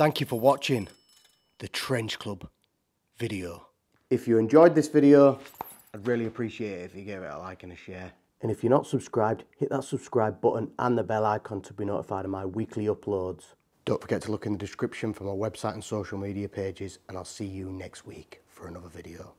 Thank you for watching the Trench Club video. If you enjoyed this video, I'd really appreciate it if you gave it a like and a share. And if you're not subscribed, hit that subscribe button and the bell icon to be notified of my weekly uploads. Don't forget to look in the description for my website and social media pages, and I'll see you next week for another video.